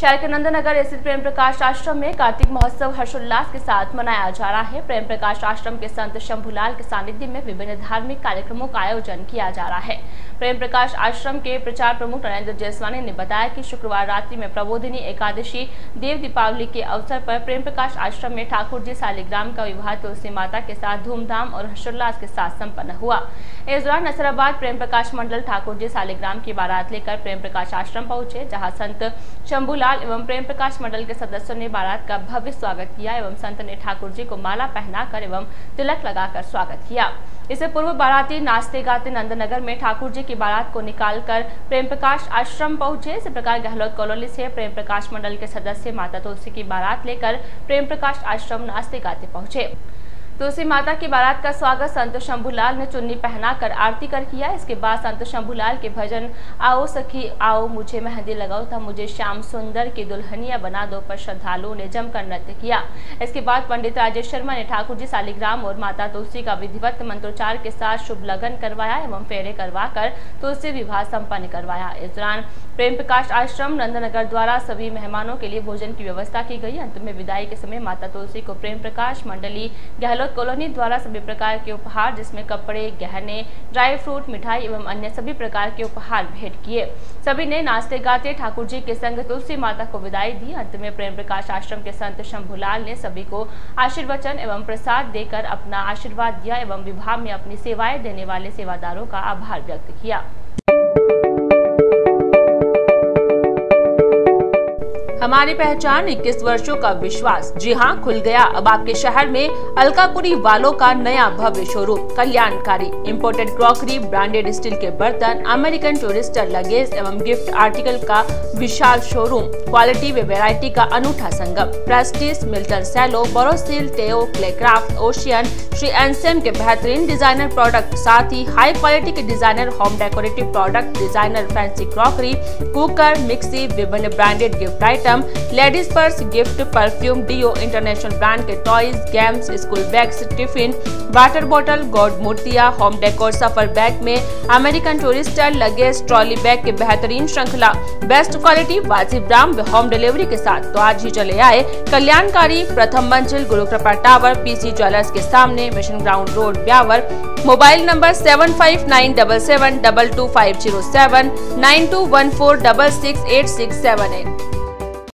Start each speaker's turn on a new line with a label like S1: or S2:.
S1: शहर के नंदनगर स्थित प्रेम प्रकाश आश्रम में कार्तिक महोत्सव हर्षोल्लास के साथ मनाया जा रहा है। प्रेम प्रकाश आश्रम के संत शंभुलाल के सानिध्य में विभिन्न धार्मिक कार्यक्रमों का आयोजन किया जा रहा है। प्रेम प्रकाश आश्रम के प्रचार प्रमुख नरेंद्र जयसवानी ने बताया कि शुक्रवार रात्रि में प्रबोधिनी एकादशी देव दीपावली के अवसर पर प्रेम प्रकाश आश्रम में ठाकुर जी सालिग्राम का विवाह तुलसी माता के साथ धूमधाम और हर्षोल्लास के साथ संपन्न हुआ। इस दौरान नसराबाद प्रेम प्रकाश मंडल ठाकुर जी सालिग्राम की बारात लेकर प्रेम प्रकाश आश्रम पहुँचे, जहाँ संत शंभू लाल एवं प्रेम प्रकाश मंडल के सदस्यों ने बारात का भव्य स्वागत किया एवं संत ने ठाकुर जी को माला पहनाकर एवं तिलक लगाकर स्वागत किया। इससे पूर्व बाराती नाचते गाते नंदनगर में ठाकुर जी की बारात को निकालकर प्रेम प्रकाश आश्रम पहुँचे। इसी प्रकार गहलोत कॉलोनी से प्रेम प्रकाश मंडल के सदस्य माता तुलसी की बारात लेकर प्रेम प्रकाश आश्रम नाचते गाते पहुँचे। तुलसी माता की बारात का स्वागत संत शंभूलाल ने चुन्नी पहनाकर आरती कर किया। इसके बाद संत शंभूलाल के भजन, आओ सखी, आओ, मुझे मेहंदी लगाओ था मुझे श्याम सुंदर की दुल्हनिया बना दो, पर श्रद्धालुओं ने जमकर नृत्य किया। इसके बाद पंडित राजेश शर्मा ने ठाकुर जी सालिग्राम और माता तुलसी का विधिवत मंत्रोच्चार के साथ शुभ लगन करवाया एवं फेरे करवाकर तुलसी विवाह संपन्न करवाया। इस दौरान प्रेम प्रकाश आश्रम, नंदनगर द्वारा सभी मेहमानों के लिए भोजन की व्यवस्था की गई। अंत में विदाई के समय माता तुलसी को प्रेम प्रकाश मंडली गहलोत कॉलोनी द्वारा सभी प्रकार के उपहार, जिसमें कपड़े, गहने, ड्राई फ्रूट, मिठाई एवं अन्य सभी प्रकार के उपहार भेंट किए। सभी ने नाचते गाते ठाकुर जी के संग तुलसी माता को विदाई दी। अंत में प्रेम प्रकाश आश्रम के संत शंभुलाल ने सभी को आशीर्वचन एवं प्रसाद देकर अपना आशीर्वाद दिया एवं विवाह में अपनी सेवाएँ देने वाले सेवादारों का आभार व्यक्त किया। हमारी पहचान 21 वर्षों का विश्वास। जी हाँ खुल गया। अब आपके शहर में अलकापुरी वालों का नया भव्य शोरूम कल्याणकारी। इम्पोर्टेड क्रॉकरी ब्रांडेड स्टील के बर्तन अमेरिकन टूरिस्टर लगेज एवं गिफ्ट आर्टिकल का विशाल शोरूम क्वालिटी व वेराइटी का अनूठा संगम। प्रेस्टिस मिल्टन सैलो बोरोसिल टेओ क्लेक्राफ्ट ओशियन श्री एनसेम के बेहतरीन डिज़ाइनर प्रोडक्ट साथ ही हाई क्वालिटी के designer home decorative product designer fancy crockery cooker mixie विभिन्न branded gift item item ladies purse gift perfume deo international brand के toys games school bags tiffin water bottle god मूर्तिया home decor सफ़र bag में American Tourister luggage trolley bag के बेहतरीन श्रृंखला best quality वाजिब दाम होम डिलीवरी के साथ। तो आज ही चले आए कल्याणकारी प्रथम मंजिल गुरु कृपा टावर पीसी ज्वेलर्स के सामने mission ground road Beawar mobile number seven five nine double seven double two five zero seven nine two one four double six eight six seven eight